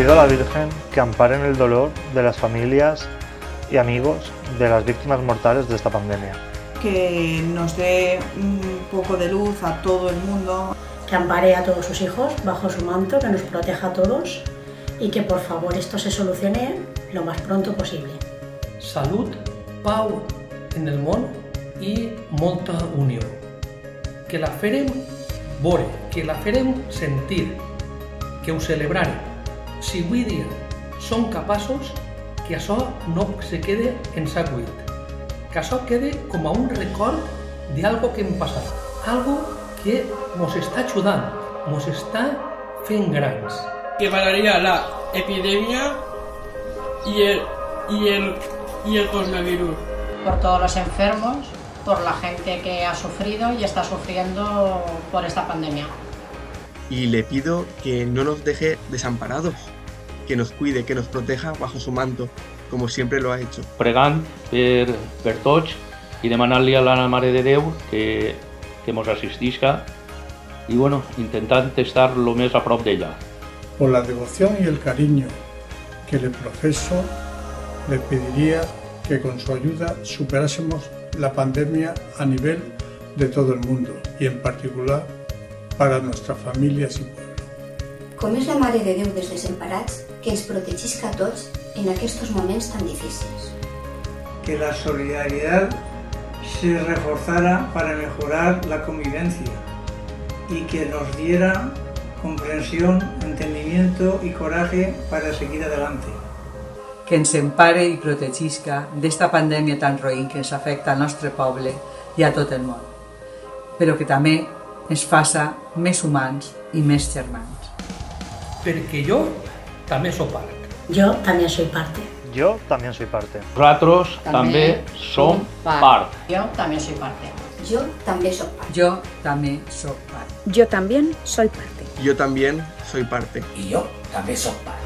Pido a la Virgen que amparen el dolor de las familias y amigos de las víctimas mortales de esta pandemia. Que nos dé un poco de luz a todo el mundo. Que ampare a todos sus hijos bajo su manto, que nos proteja a todos y que por favor esto se solucione lo más pronto posible. Salut, pau en el món i molta unió. Que la farem veure, que la farem sentir, que ho celebrarem. Si avui dia som capaços que això no se quede en sac buit, que això quede com a un record d'algo que hem passat, algo que ens està ajudant, ens està fent grans. Que pararía la epidemia y el, y el, y el coronavirus. Por todos los enfermos, por la gente que ha sufrido y está sufriendo por esta pandemia. Y le pido que no nos deje desamparados, que nos cuide, que nos proteja bajo su manto, como siempre lo ha hecho. Pregant per, per tots i demanant-li a la Mare de Déu que, que mos assistisca i bueno, intentant estar lo més a prop d'ella. Por la devoción y el cariño que le profeso, le pediría que con su ayuda superásemos la pandemia a nivel de todo el mundo y en particular para nuestras familias y pueblos. Com és la Mare de Déu dels Desemparats que ens protegisca a tots en aquests moments tan difícils. Que la solidaridad se reforzara para mejorar la convivencia y que nos diera comprensión, entendimiento y coraje para seguir adelante. Que ens empare i protegisca d'esta pandèmia tan roïn que ens afecta al nostre poble i a tot el món, però que també ens faça més humans i més germans. Perquè jo també sóc part. Yo también soy parte. Yo también soy parte. Nosaltres també, també som part. Yo también soy parte. Yo también soy parte. Yo también soy parte. Yo también soy parte. Yo también soy parte. Y yo también soy parte.